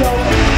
Yo.